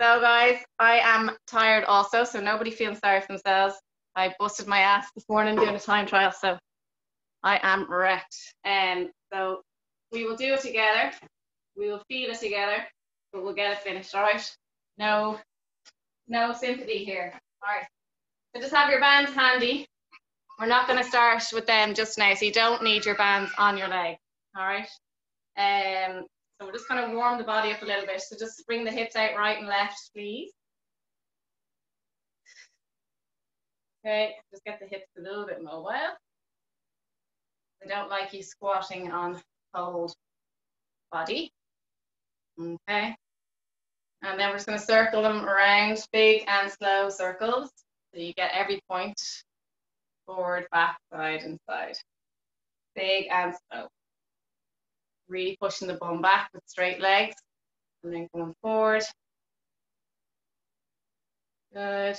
So guys, I am tired also, so nobody feeling sorry for themselves. I busted my ass this morning doing a time trial, so I am wrecked. And um, so we will do it together. We will feel it together, but we'll get it finished, all right? No, no sympathy here. All right. So just have your bands handy. We're not going to start with them just now, so you don't need your bands on your leg, all right? Um, we're just going to warm the body up a little bit. So just bring the hips out right and left, please. Okay, just get the hips a little bit mobile. I don't like you squatting on cold body. Okay. And then we're just going to circle them around, big and slow circles. So you get every point forward, back, side, and side. Big and slow really pushing the bum back with straight legs and then going forward. Good.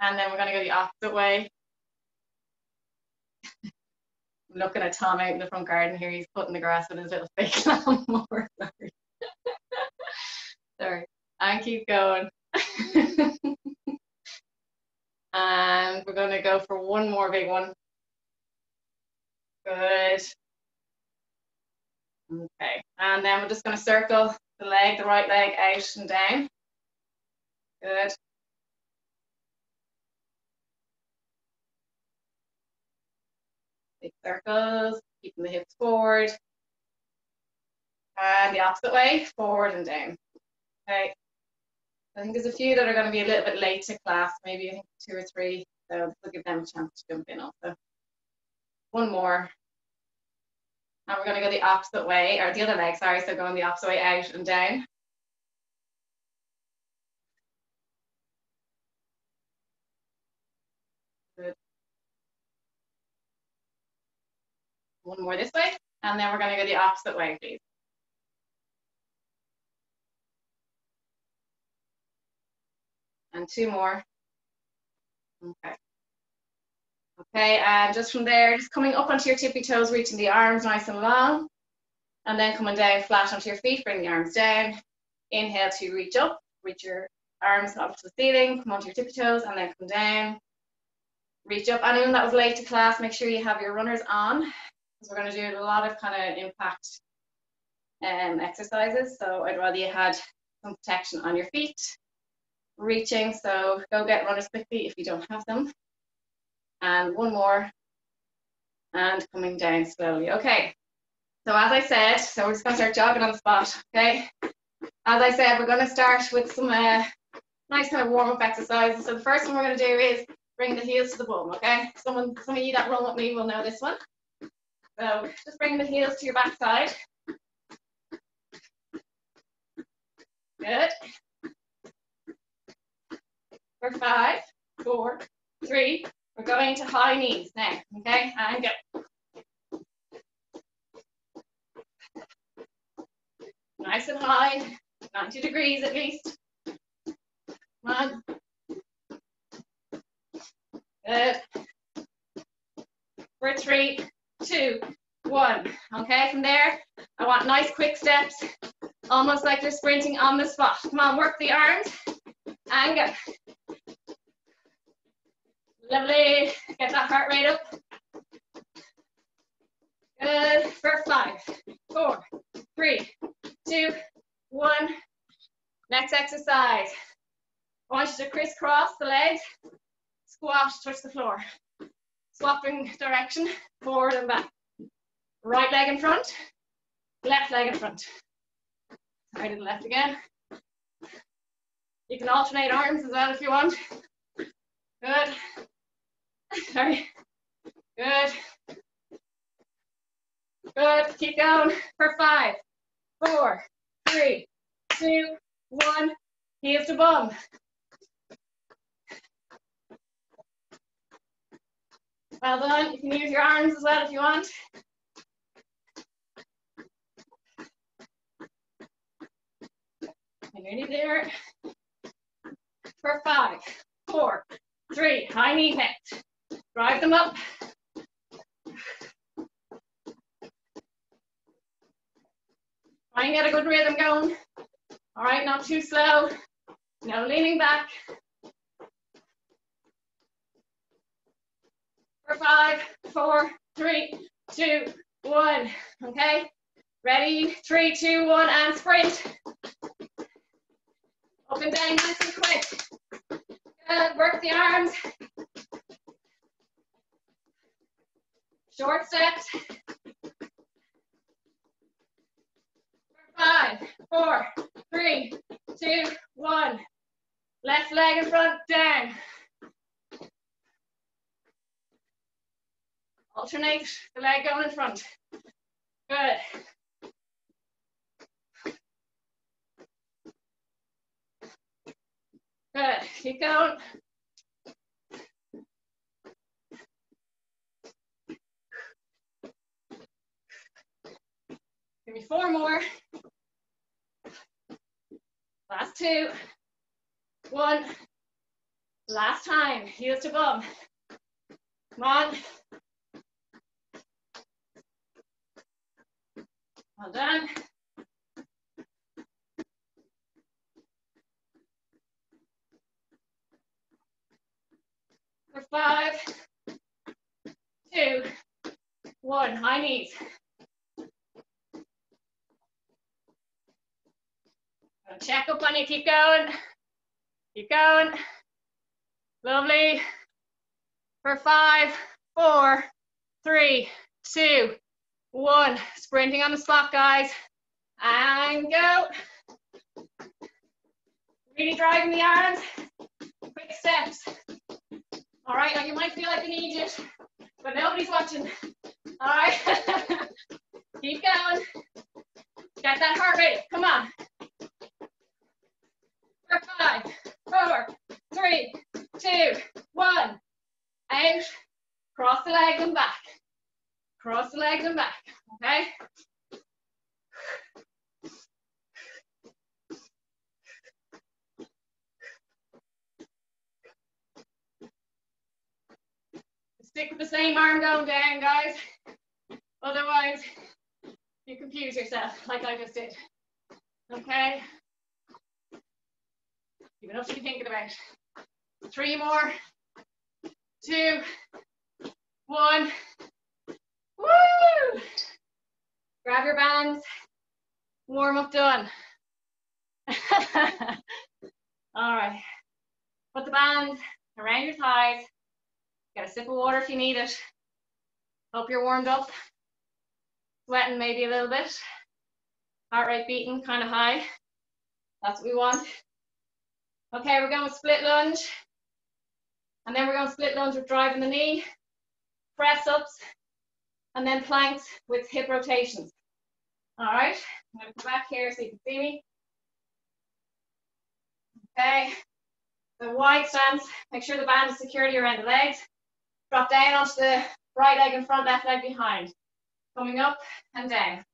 And then we're going to go the opposite way. I'm looking at Tom out in the front garden here. He's cutting the grass with his little fake lawnmower. Sorry. Sorry. And keep going. and we're going to go for one more big one. Good. Okay, and then we're just going to circle the leg, the right leg out and down. Good. Big circles, keeping the hips forward. And the opposite way, forward and down. Okay. I think there's a few that are going to be a little bit late to class, maybe I think two or three. So we'll give them a chance to jump in also. One more. And we're going to go the opposite way, or the other leg, sorry, so going the opposite way out and down. Good. One more this way, and then we're going to go the opposite way, please. And two more. Okay. Okay, and just from there, just coming up onto your tippy toes, reaching the arms nice and long. And then coming down flat onto your feet, bring the arms down. Inhale to reach up, reach your arms up to the ceiling, come onto your tippy toes, and then come down. Reach up. Anyone that was late to class, make sure you have your runners on, because we're going to do a lot of kind of impact um, exercises. So I'd rather you had some protection on your feet. Reaching, so go get runners quickly if you don't have them and one more, and coming down slowly. Okay, so as I said, so we're just gonna start jogging on the spot, okay? As I said, we're gonna start with some uh, nice kind of warm-up exercises. So the first one we're gonna do is bring the heels to the bum, okay? Someone, some of you that run with me will know this one. So just bring the heels to your backside. Good. For five, four, three, we're going to high knees now, okay? And go. Nice and high, 90 degrees at least. One. Good. For three, two, one. Okay, from there, I want nice quick steps, almost like you're sprinting on the spot. Come on, work the arms and go. Lovely. Get that heart rate up. Good. For five, four, three, two, one. Next exercise. I want you to crisscross the legs, squat, touch the floor. Swapping direction, forward and back. Right leg in front, left leg in front. Right the left again. You can alternate arms as well if you want. Good. Sorry. Good. Good. Keep going for five, four, three, two, one. Heels to bum. Well done. You can use your arms as well if you want. You're nearly there. For five, four, three, high knee bent. Drive them up. Try and get a good rhythm going. All right, not too slow. No leaning back. For five, four, three, two, one. Okay, ready? Three, two, one, and sprint. Up and down nice and quick. Good, work the arms. Short steps. Five, four, three, two, one. Left leg in front, down. Alternate the leg going in front. Good. Good, keep going. Give me four more. Last two. One. Last time. Heels to bum. Come on. Well done. For five, two, one. High knees. You, keep going. Keep going. Lovely. For five, four, three, two, one. Sprinting on the spot, guys. And go. Really driving the arms. Quick steps. All right, now you might feel like an idiot, but nobody's watching. All right. Keep going. Get that heart rate. Come on five, four, three, two, one. Out, cross the leg and back. Cross the legs and back, okay? Stick with the same arm going down, guys. Otherwise, you confuse yourself like I just did. Okay? You've enough to be thinking about. Three more. Two. One. Woo! Grab your bands. Warm up done. All right. Put the bands around your thighs. Get a sip of water if you need it. Hope you're warmed up. Sweating maybe a little bit. Heart rate beating kind of high. That's what we want. Okay, we're going to split lunge. And then we're going to split lunge with driving the knee, press ups, and then planks with hip rotations. All right, I'm going to come back here so you can see me. Okay, the wide stance, make sure the band is securely around the legs. Drop down onto the right leg in front, left leg behind. Coming up and down.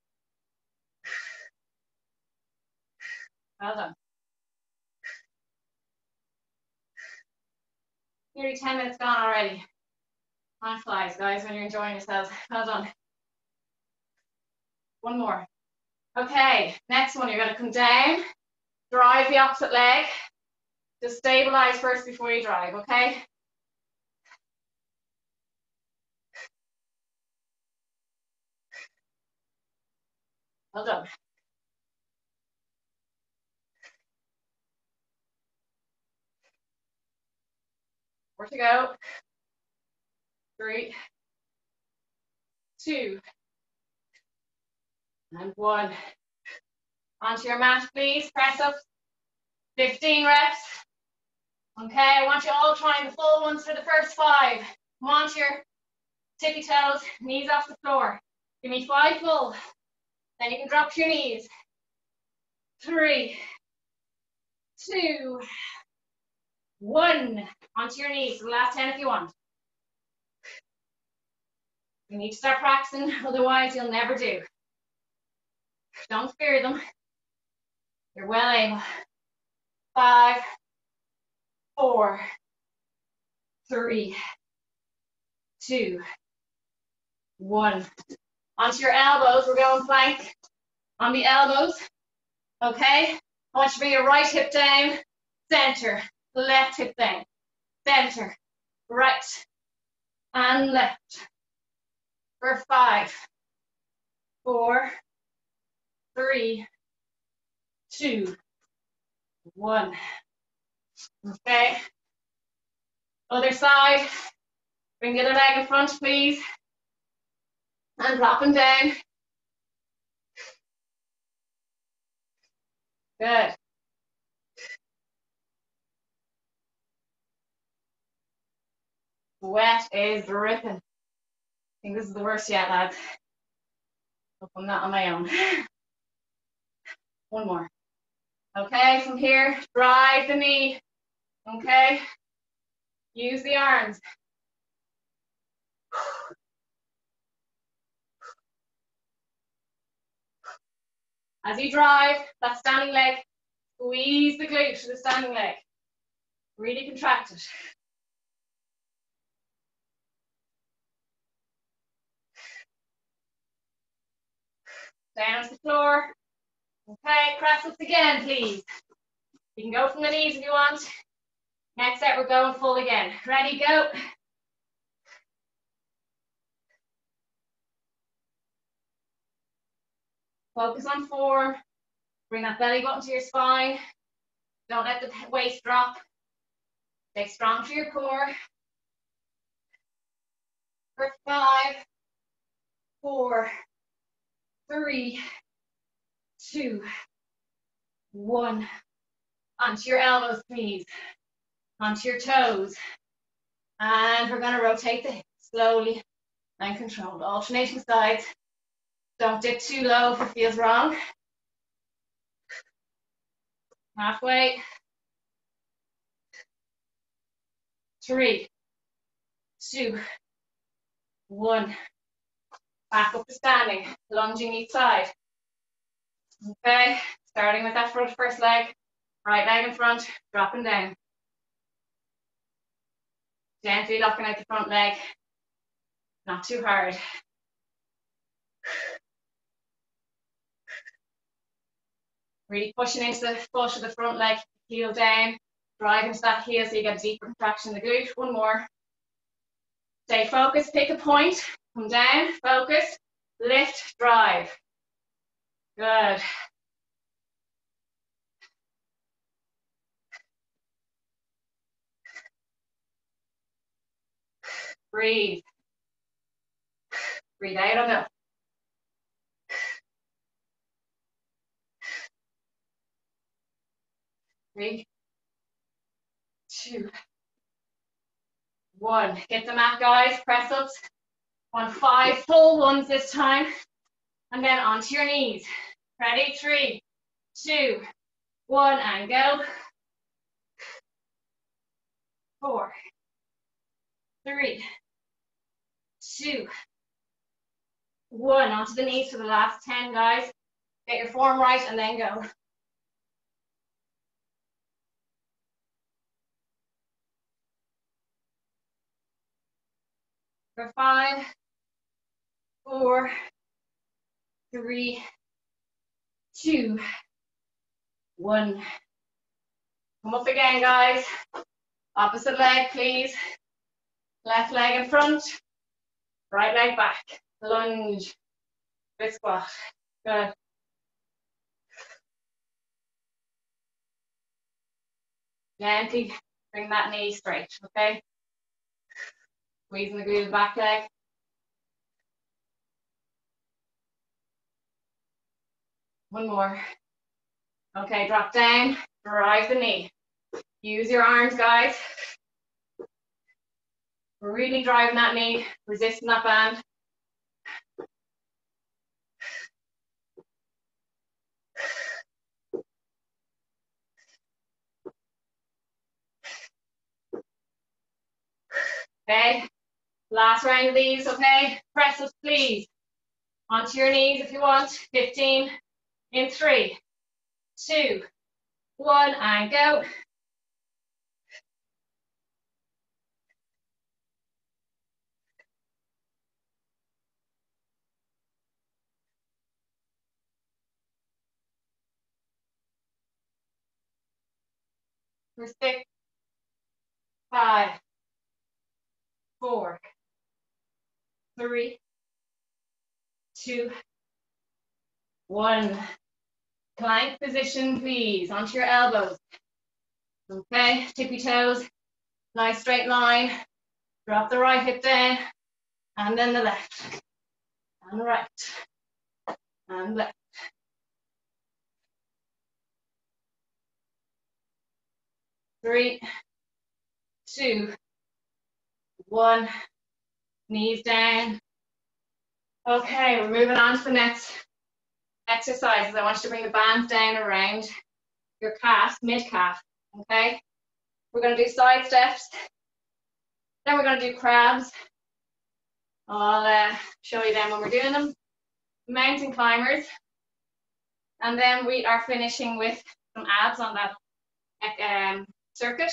Well done. Nearly 10 minutes gone already. Time flies, guys, when you're enjoying yourselves. Well done. One more. Okay, next one, you're gonna come down, drive the opposite leg. Just stabilize first before you drive, okay? Well done. Four to go. Three, two, and one. Onto your mat, please. Press up. 15 reps. Okay, I want you all trying the full ones for the first five. Come your tippy toes, knees off the floor. Give me five full. Then you can drop to your knees. Three, two, one. Onto your knees. The last 10 if you want. You need to start practicing, otherwise you'll never do. Don't fear them. You're well able. Five, four, three, two, one. Onto your elbows, we're going plank on the elbows. Okay, I want you to bring your right hip down, center, left hip down, center, right, and left. For five, four, three, two, one. Okay. Other side. Bring the other leg in front, please. And dropping down. Good. Sweat is dripping. I think this is the worst yet, lads. Hope I'm not on my own. One more. Okay, from here, drive the knee. Okay, use the arms. As you drive that standing leg, squeeze the glute to the standing leg. Really contract it. Down to the floor. Okay, press ups again, please. You can go from the knees if you want. Next set, we're going full again. Ready, go. Focus on form. Bring that belly button to your spine. Don't let the waist drop. Stay strong to your core. For five, four, three, two, one. Onto your elbows, please. Onto your toes. And we're gonna rotate the hips slowly and controlled. Alternating sides. Don't dip too low if it feels wrong. Halfway. Three, two, one. Back up to standing, lunging each side. Okay, starting with that front first leg, right leg in front, dropping down. Gently locking out the front leg, not too hard. Really pushing into the foot of the front leg, heel down, driving to that heel so you get a deeper contraction in the glute. One more. Stay focused, pick a point, come down, focus, lift, drive. Good. Breathe. Breathe out on the Three, two, one. Get the mat, guys. Press ups. On five full ones this time. And then onto your knees. Ready? Three, two, one, and go. Four, three, two, one. Onto the knees for the last 10, guys. Get your form right and then go. For five, four, three, two, one. Come up again, guys. Opposite leg, please. Left leg in front, right leg back. Lunge, split squat. Good. Gently bring that knee straight, okay? Squeezing the glute of the back leg. One more. Okay, drop down, drive the knee. Use your arms, guys. Really driving that knee, resisting that band. Okay, Last round of these, okay? Press ups, please. Onto your knees if you want. 15 in three, two, one, and go. for six, five, four, three, two, one. Plank position, please, onto your elbows. Okay, tippy toes, nice straight line. Drop the right hip down, and then the left, and right, and left. Three, two, one, knees down. Okay, we're moving on to the next exercises. I want you to bring the bands down around your calf, mid-calf, okay? We're gonna do side steps. Then we're gonna do crabs. I'll uh, show you them when we're doing them. Mountain climbers. And then we are finishing with some abs on that um, circuit.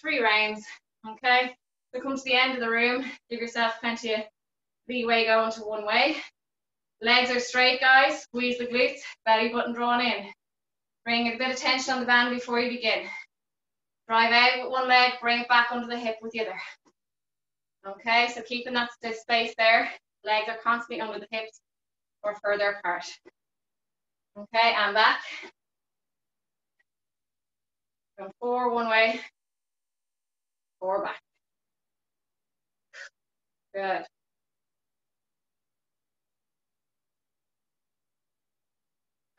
Three rounds, okay? So come to the end of the room, give yourself plenty of leeway going to one way. Legs are straight, guys. Squeeze the glutes, belly button drawn in. Bring a bit of tension on the band before you begin. Drive out with one leg, bring it back under the hip with the other. Okay, so keeping that space there. Legs are constantly under the hips or further apart. Okay, and back. From four one way, four back. Good.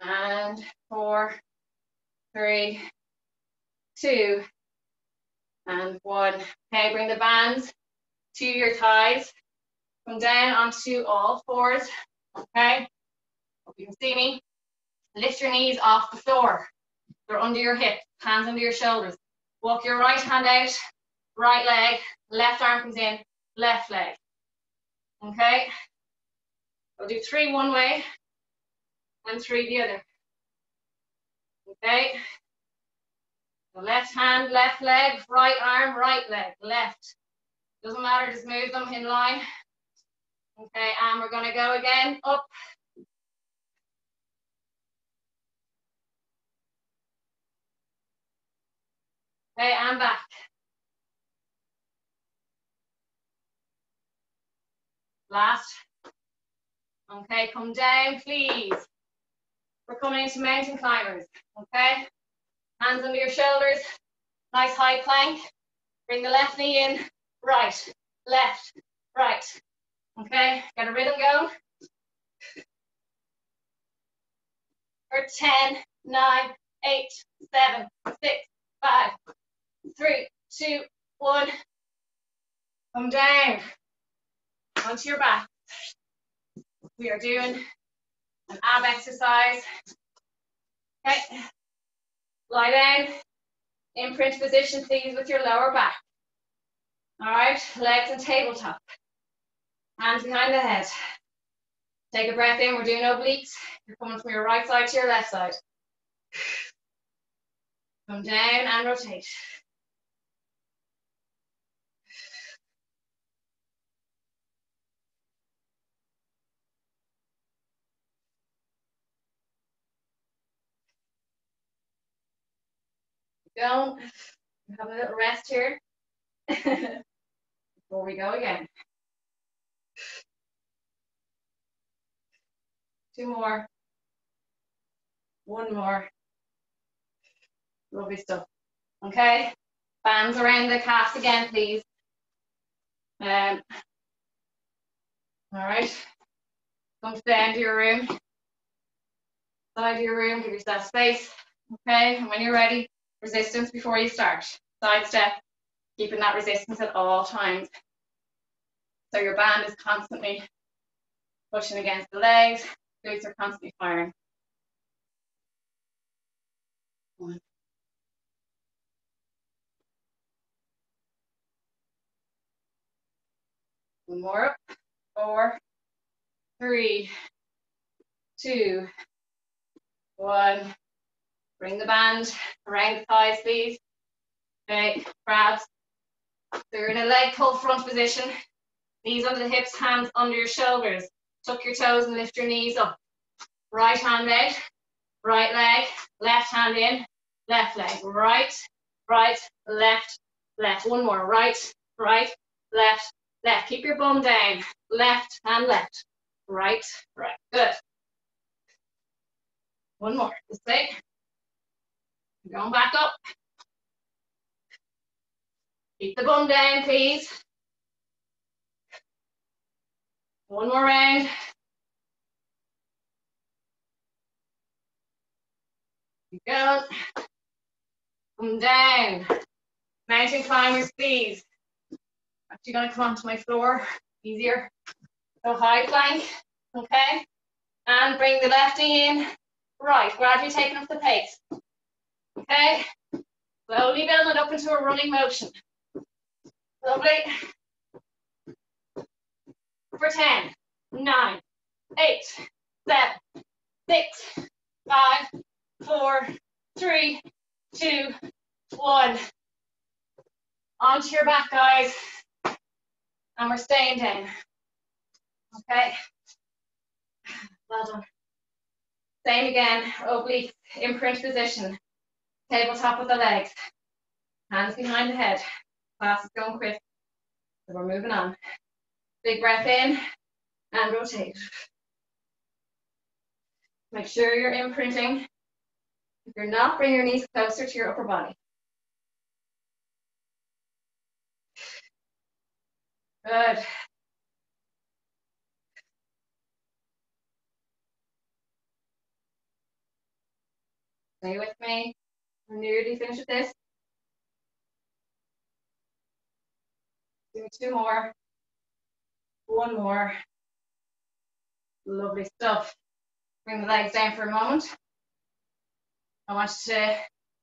and four, three, two, and one. Okay, bring the bands to your thighs. Come down onto all fours, okay? Hope you can see me. Lift your knees off the floor. They're under your hips, hands under your shoulders. Walk your right hand out, right leg, left arm comes in, left leg. Okay? I'll do three one way, and three the other. Okay. The left hand, left leg, right arm, right leg, left. Doesn't matter, just move them in line. Okay, and we're gonna go again, up. Okay, and back. Last. Okay, come down, please. We're coming into mountain climbers, okay? Hands under your shoulders, nice high plank. Bring the left knee in, right, left, right. Okay, get a rhythm going. For 10, 9, 8, 7, 6, 5, 3, 2, 1. Come down onto your back. We are doing an ab exercise. Okay, lie down, imprint position please with your lower back. All right, legs and tabletop. Hands behind the head. Take a breath in, we're doing obliques. You're coming from your right side to your left side. Come down and rotate. Don't have a little rest here before we go again. Two more. One more. Lovely stuff. Okay, bands around the calves again, please. Um, all right, come down to your room. Side of your room, give yourself space. Okay, and when you're ready, resistance before you start. Side step, keeping that resistance at all times. So your band is constantly pushing against the legs, glutes are constantly firing. One. One more up. Four, three, two, one. Bring the band around the thighs, please. Okay, crabs. So you're in a leg pull front position. Knees under the hips, hands under your shoulders. Tuck your toes and lift your knees up. Right hand out, right leg, left hand in, left leg, right, right, left, left. One more, right, right, left, left. Keep your bum down, left and left, right, right. Good. One more, this way. Going back up. Keep the bum down, please. One more round. Keep going. Come down. Mountain climbers, please. Actually gonna come onto my floor, easier. So high plank, okay? And bring the left knee in. Right, gradually taking up the pace. Okay? Slowly building up into a running motion. Lovely. For 10, 9, 8, 7, 6, 5, 4, 3, 2, 1. Onto your back, guys. And we're staying down. Okay. Well done. Same again, oblique, imprint position. Tabletop with the legs. Hands behind the head. Class is going quick. So we're moving on. Big breath in and rotate. Make sure you're imprinting. If you're not, bring your knees closer to your upper body. Good. Stay with me. Nearly finished with this. Do two more. One more. Lovely stuff. Bring the legs down for a moment. I want you to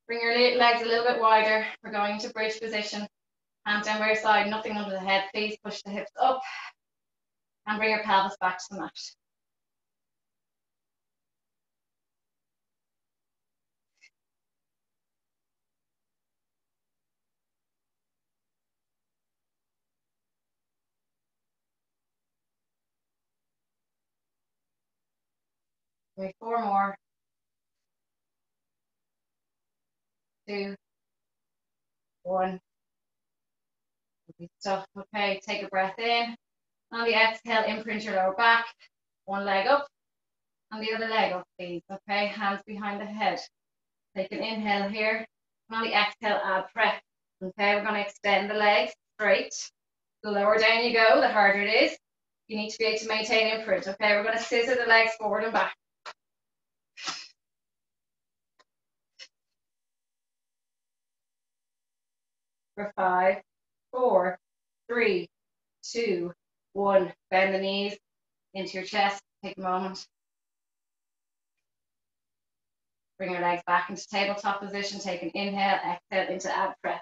bring your legs a little bit wider. We're going into bridge position. Hands down by your side, nothing under the head. Please push the hips up and bring your pelvis back to the mat. Okay, four more. Two, one. Stuff. Okay, take a breath in. On the exhale, imprint your lower back. One leg up and the other leg up, please. Okay, hands behind the head. Take an inhale here. And on the exhale, ab press. Okay, we're going to extend the legs straight. The lower down you go, the harder it is. You need to be able to maintain imprint. Okay, we're going to scissor the legs forward and back. For five, four, three, two, one. Bend the knees into your chest. Take a moment. Bring your legs back into tabletop position. Take an inhale, exhale into ab press.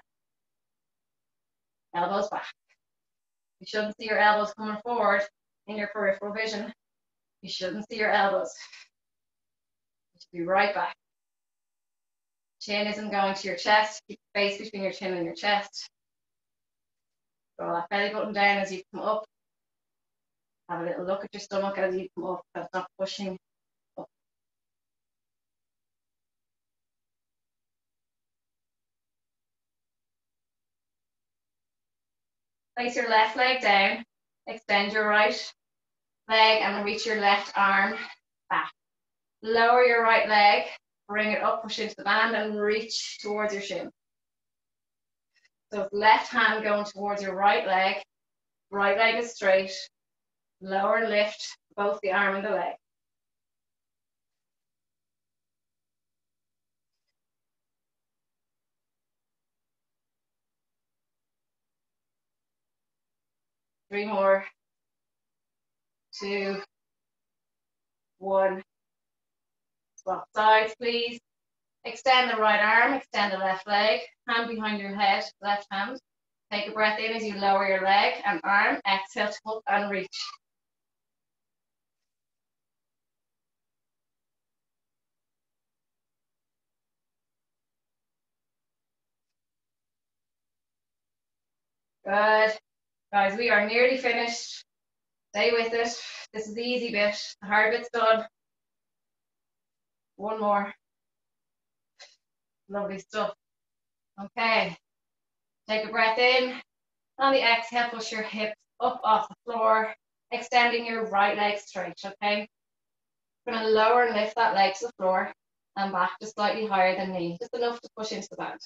Elbows back. You shouldn't see your elbows coming forward in your peripheral vision. You shouldn't see your elbows. You should be right back. Chin isn't going to your chest. Keep space between your chin and your chest. Draw that belly button down as you come up. Have a little look at your stomach as you come up. That's not pushing. Place your left leg down. Extend your right leg and reach your left arm back. Lower your right leg bring it up, push into the band and reach towards your shin. So left hand going towards your right leg, right leg is straight, lower and lift both the arm and the leg. Three more, two, one. Swap sides, please. Extend the right arm, extend the left leg, hand behind your head, left hand. Take a breath in as you lower your leg and arm. Exhale hook and reach. Good. Guys, we are nearly finished. Stay with it. This is the easy bit. The hard bit's done. One more. Lovely stuff. Okay. Take a breath in. On the exhale, push your hips up off the floor, extending your right leg straight, okay? We're gonna lower and lift that leg to the floor and back just slightly higher than knee, just enough to push into the band.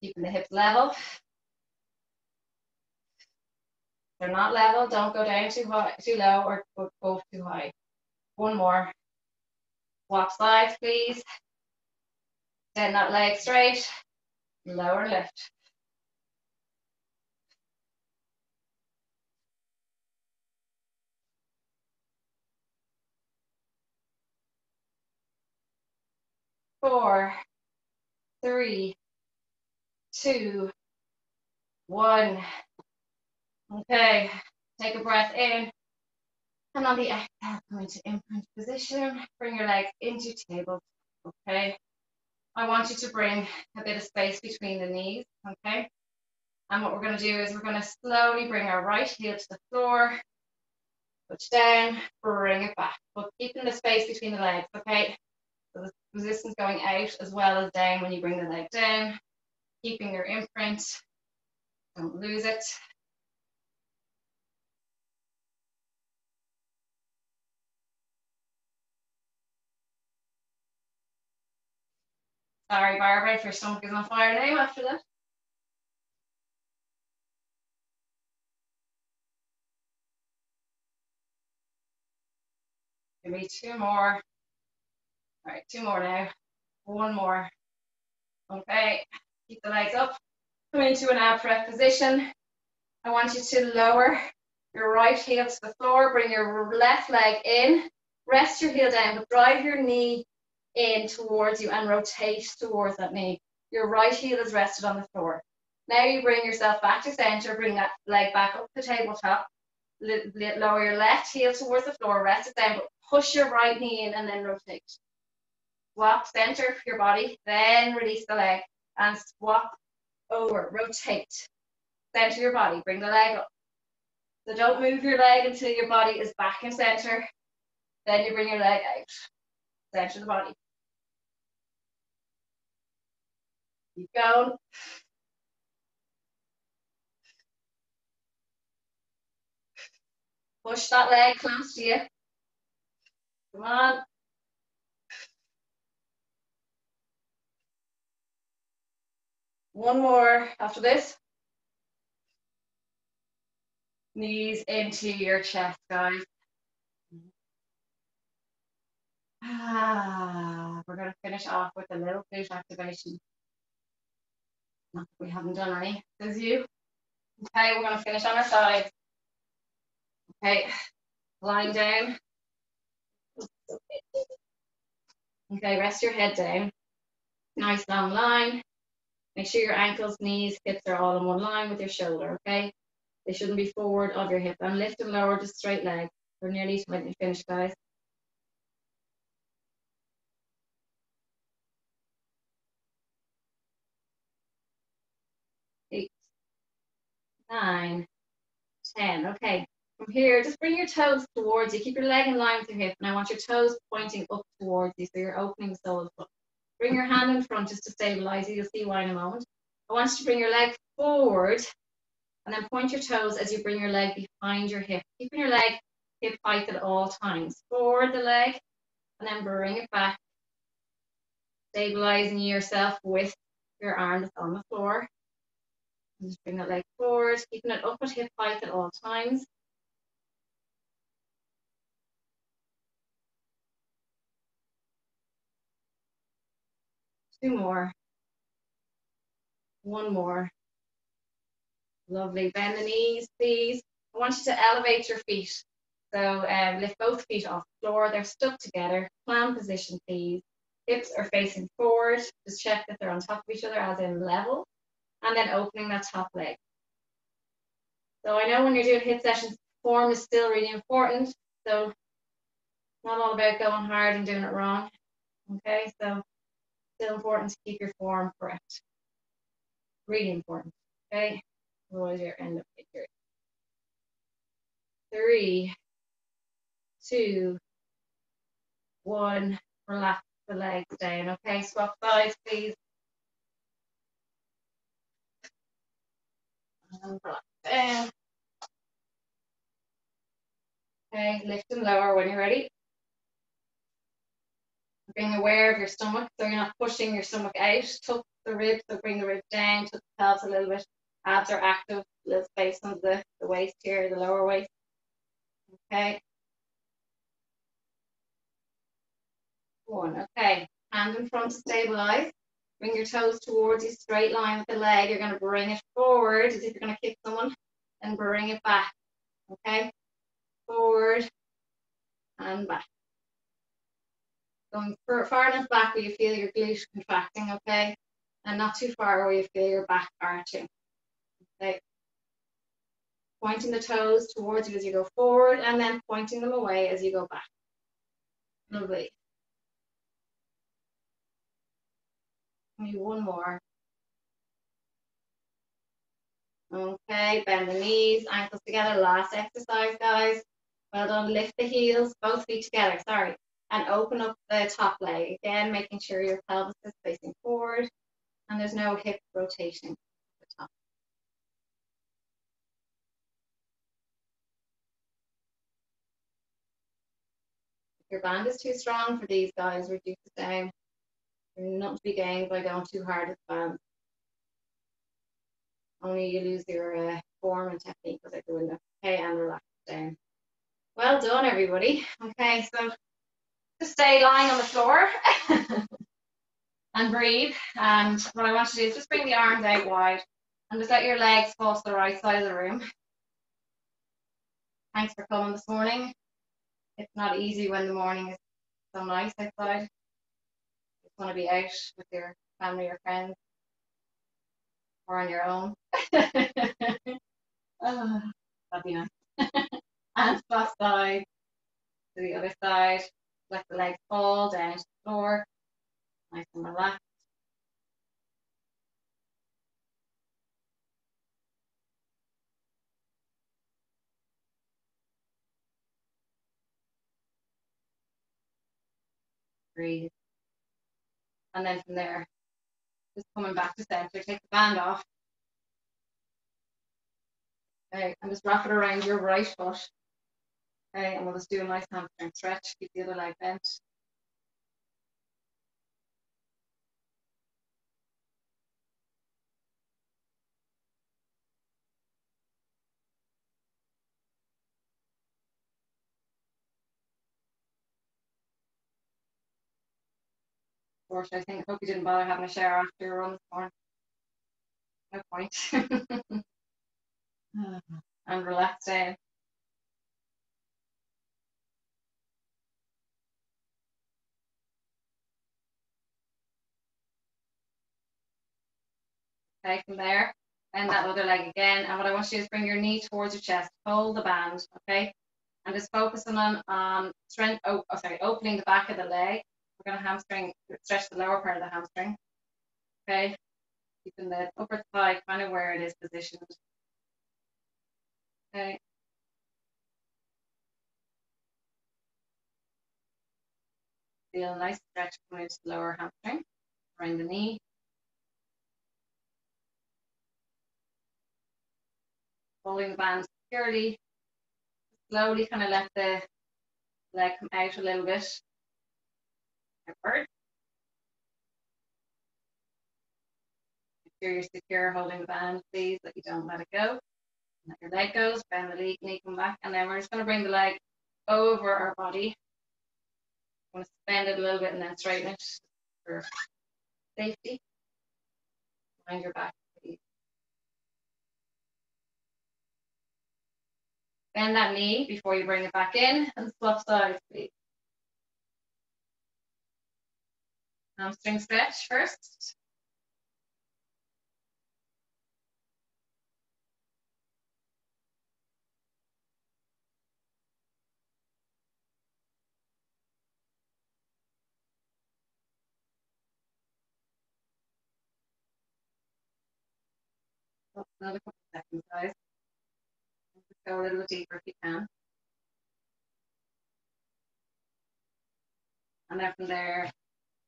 Keeping the hips level. they're not level, don't go down too high, too low or go too high. One more. Swap sides, please. Send that leg straight. Lower lift. Four, three, two, one. Okay, take a breath in. And on the exhale, come into imprint position. Bring your legs into table. Okay. I want you to bring a bit of space between the knees. Okay. And what we're going to do is we're going to slowly bring our right heel to the floor. Push down, bring it back. But keeping the space between the legs. Okay. So the resistance going out as well as down when you bring the leg down. Keeping your imprint. Don't lose it. Sorry, Barbara, if your stomach is on fire now after that. Give me two more. All right, two more now. One more. Okay, keep the legs up. Come into an ab prep position. I want you to lower your right heel to the floor. Bring your left leg in. Rest your heel down, but drive your knee in towards you and rotate towards that knee. Your right heel is rested on the floor. Now you bring yourself back to center, bring that leg back up the tabletop, lower your left heel towards the floor, rest it down, but push your right knee in and then rotate. Swap center your body, then release the leg and swap over, rotate. Center your body, bring the leg up. So don't move your leg until your body is back in center. Then you bring your leg out, center the body. Keep going. Push that leg close to you. Come on. One more after this. Knees into your chest, guys. Ah, we're going to finish off with a little glute activation. We haven't done any. Says you. Okay, we're going to finish on our side. Okay, lying down. Okay, rest your head down. Nice long line. Make sure your ankles, knees, hips are all in one line with your shoulder, okay? They shouldn't be forward of your hip. And lift and lower the straight leg. We're nearly to when you finish, guys. Nine, 10. Okay, from here, just bring your toes towards you. Keep your leg in line with your hip. And I want your toes pointing up towards you. So you're opening the sole of the foot. Bring your hand in front just to stabilize you. You'll see why in a moment. I want you to bring your leg forward and then point your toes as you bring your leg behind your hip. Keeping your leg hip height at all times. Forward the leg and then bring it back. Stabilizing yourself with your arms on the floor. Just bring that leg forward, keeping it up at hip height at all times. Two more. One more. Lovely. Bend the knees, please. I want you to elevate your feet. So um, lift both feet off the floor. They're stuck together. Plan position, please. Hips are facing forward. Just check that they're on top of each other as in level and then opening that top leg. So I know when you're doing HIIT sessions, form is still really important. So not all about going hard and doing it wrong. Okay, so still important to keep your form correct. Really important. Okay, otherwise your end of figure. Three, two, one, relax. the legs down. Okay, swap sides, please. And down. Okay, lift and lower when you're ready. Being aware of your stomach, so you're not pushing your stomach out. Tuck the ribs, so bring the ribs down, tuck the pelvis a little bit. Abs are active, little space under the, the waist here, the lower waist. Okay. One, okay. Hand in front stabilize. Bring your toes towards you, straight line with the leg. You're going to bring it forward as if you're going to kick someone and bring it back. Okay? Forward and back. Going far enough back where you feel your glute contracting, okay? And not too far where you feel your back arching. Okay. Pointing the toes towards you as you go forward and then pointing them away as you go back. Lovely. Maybe one more. Okay, bend the knees, ankles together. Last exercise, guys. Well done. Lift the heels, both feet together, sorry. And open up the top leg. Again, making sure your pelvis is facing forward and there's no hip rotation your band is too strong for these guys, reduce it down. Not to be gained by going too hard at the band. Only you lose your uh, form and technique go in the okay and relax down. Well done, everybody. Okay, so just stay lying on the floor and breathe. And what I want to do is just bring the arms out wide and just let your legs fall to the right side of the room. Thanks for coming this morning. It's not easy when the morning is so nice outside want to be out with your family or friends or on your own. oh, that'd be nice. and swap side to the other side. Let the legs fall down to the floor. Nice and relaxed. Breathe. And then from there, just coming back to center, take the band off. Okay, and just wrap it around your right foot. Okay, and we'll just do a nice hamstring stretch, keep the other leg bent. Course, I think. I hope you didn't bother having a shower after your run this morning. No point. and relax down. Okay, from there, bend that other leg again. And what I want you to do is bring your knee towards your chest. Hold the band, okay? And just focusing on um, strength, oh, oh, sorry, opening the back of the leg we're going to hamstring, stretch the lower part of the hamstring. Okay, keeping the upper thigh kind of where it is positioned. Okay. Feel a nice stretch coming into the lower hamstring, around the knee. Holding the band securely. Slowly kind of let the leg come out a little bit Make sure you're secure holding the band, please, that you don't let it go. Let your leg goes, bend the knee, knee come back, and then we're just going to bring the leg over our body. I'm going to bend it a little bit and then straighten it for safety. Mind your back, please. Bend that knee before you bring it back in and swap sides, please. Hamstring stretch first. Another couple seconds, guys. Just go a little deeper if you can. And then from there,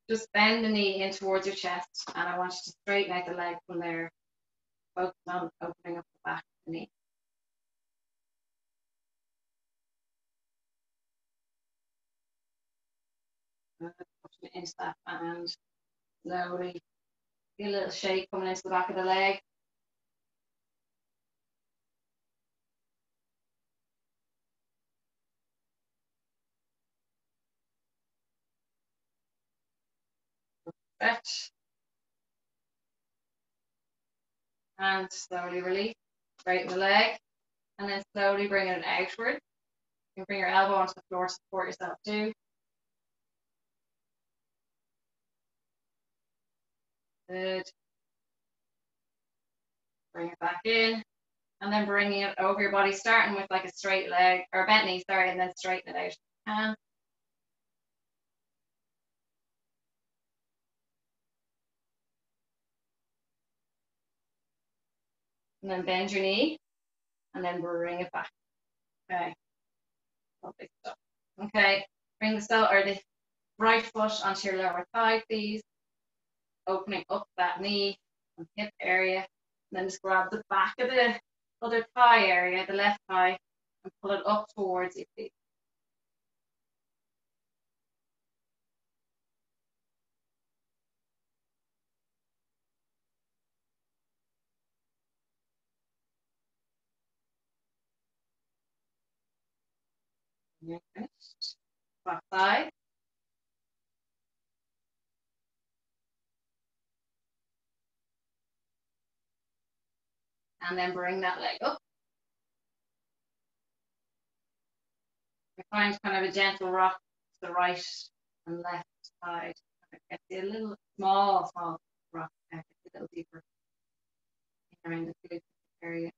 just bend the knee in towards your chest, and I want you to straighten out the leg from there. Focus on opening up the back of the knee. Into that band slowly. Feel a little shake coming into the back of the leg. Stretch. And slowly release, straighten the leg, and then slowly bring it outward. You can bring your elbow onto the floor, support yourself too. Good. Bring it back in, and then bringing it over your body, starting with like a straight leg, or bent knee, sorry, and then straighten it out. And then bend your knee, and then bring it back. Okay. Okay, bring the cell or the right foot onto your lower thigh, please. Opening up that knee and hip area, and then just grab the back of the other thigh area, the left thigh, and pull it up towards you, please. You're. Back side. And then bring that leg up. You find kind of a gentle rock to the right and left side. Get a little small, small rock, a little deeper around the area.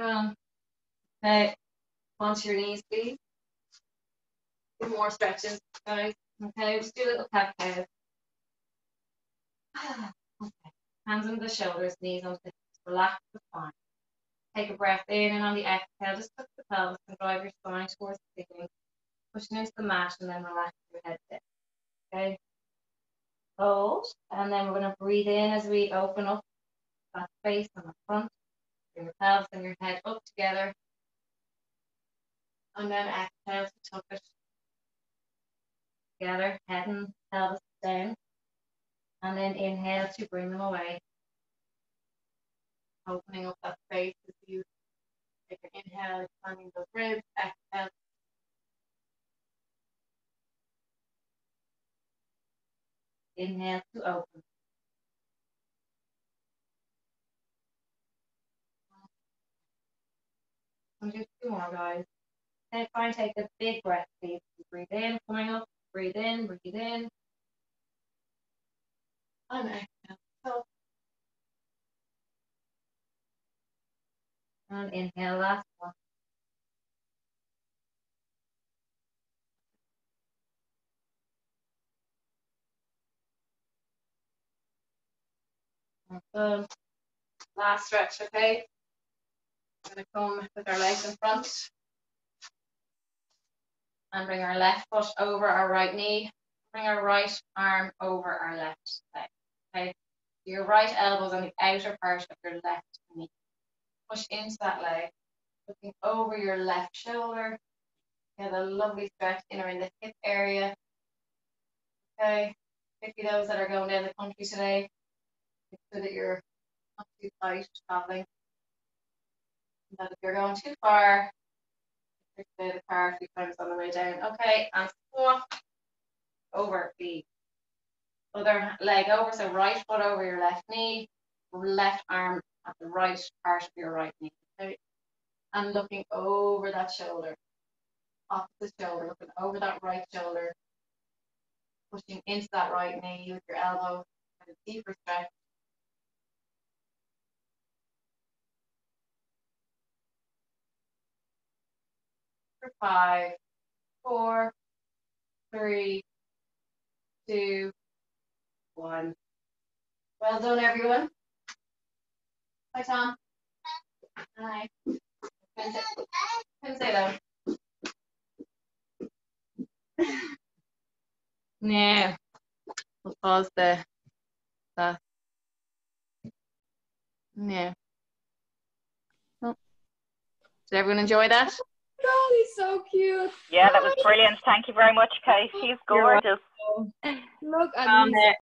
Um, okay, onto your knees, please. More stretches, guys. Okay, just do a little cat cow. Okay, hands on the shoulders, knees on the hips. Relax the spine. Take a breath in and on the exhale, just tuck the pelvis and drive your spine towards the ceiling. Pushing into the mat and then relax your head down. Okay. Hold, and then we're going to breathe in as we open up that space on the front your pelvis and your head up together. And then exhale to tuck it together, head and pelvis down. And then inhale to bring them away. Opening up that space as you take an inhale, expanding those ribs, exhale. Inhale to open. And do two more, guys. Okay, try and take a big breath, please. Breathe in, coming up. Breathe in, breathe in. And exhale. So, and inhale, last one. Awesome. Last stretch, okay? Going to come with our legs in front and bring our left foot over our right knee. Bring our right arm over our left leg. Okay. Your right elbow is on the outer part of your left knee. Push into that leg, looking over your left shoulder. Get a lovely stretch in around the hip area. Okay, particularly those that are going down the country today. Make sure that you're not too tight traveling. If you're going too far, push the car a few times on the way down. Okay, and swap over feet. Other leg over, so right foot over your left knee, left arm at the right part of your right knee. Okay, and looking over that shoulder, opposite shoulder, looking over that right shoulder, pushing into that right knee with your elbow, a deeper stretch. For five, four, three, two, one. Well done, everyone. Hi, Tom. Hi. then. Now, we'll pause the that. Yeah. Oh. Did everyone enjoy that? God, he's so cute. Yeah, that was brilliant. Thank you very much, Kate. She's gorgeous. Look at Um, him.